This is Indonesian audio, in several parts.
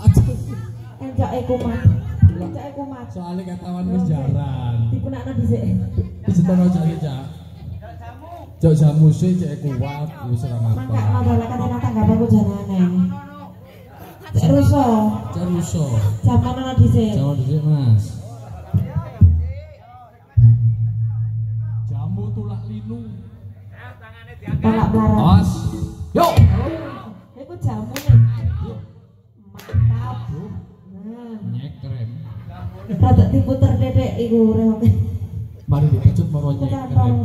Enjak e kumat. Enjak e kumat. soalnya katawan wis jaran. Dipunakno dhisik. Disetono jare, Cak. Jok jamu sih cek kuat wis ora tanggapanku janane. Cek ruso. Cek ruso. Jaman ana dhisik. Jawa dhisik, Mas. Jamu tulak linu. Tolak pelaran. Os. Yuk. Iku jamu Nah, Nyekrem. rada diputer dedek iku. Mari dikecut moro Putar nyekrem.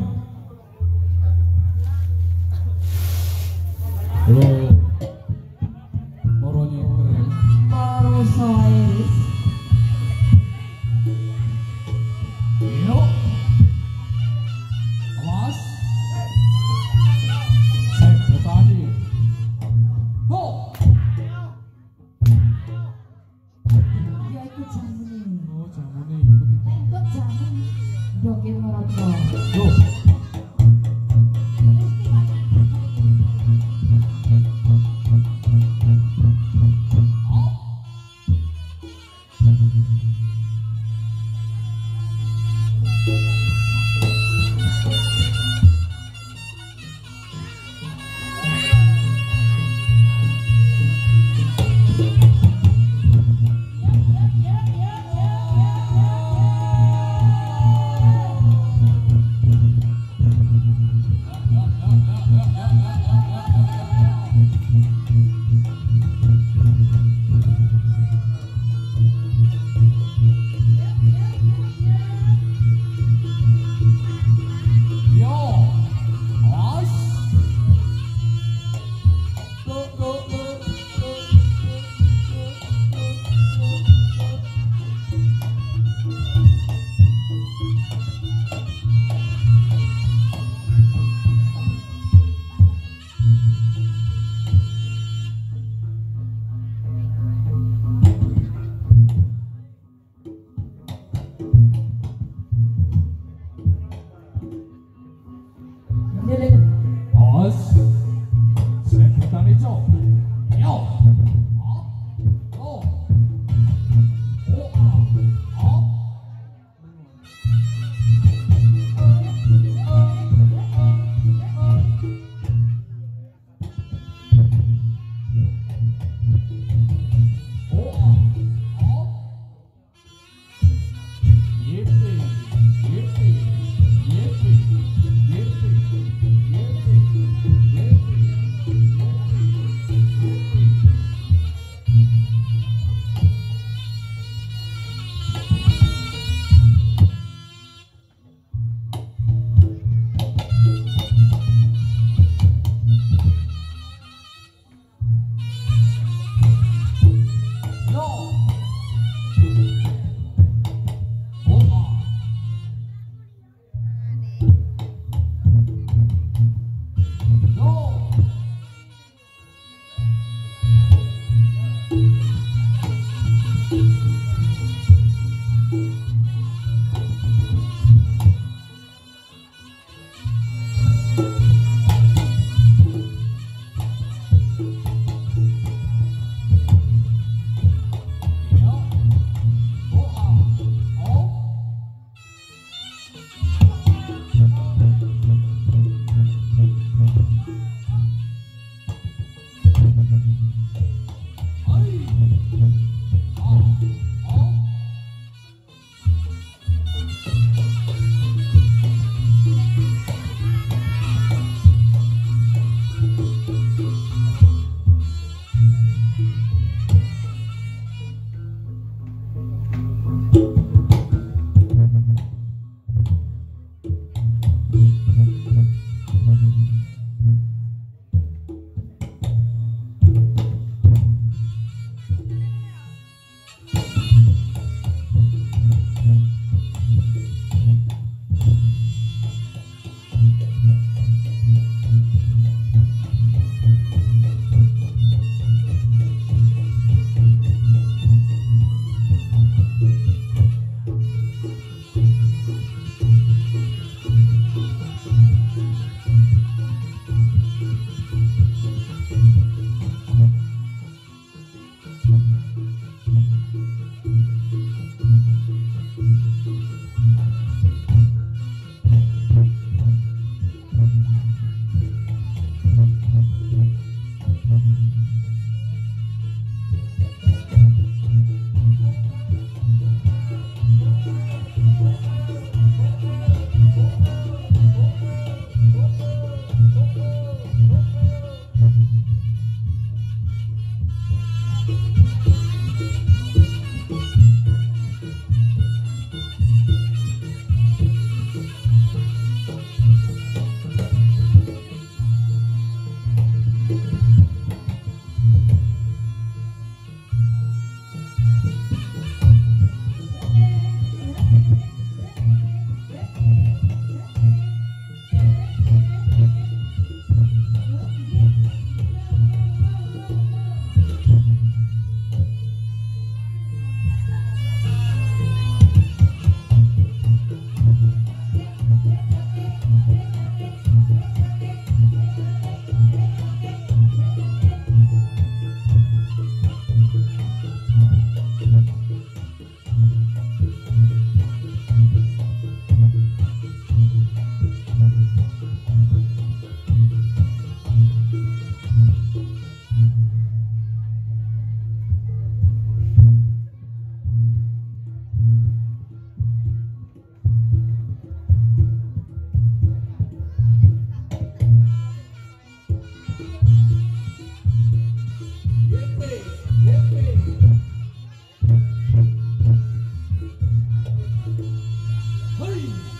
Mm.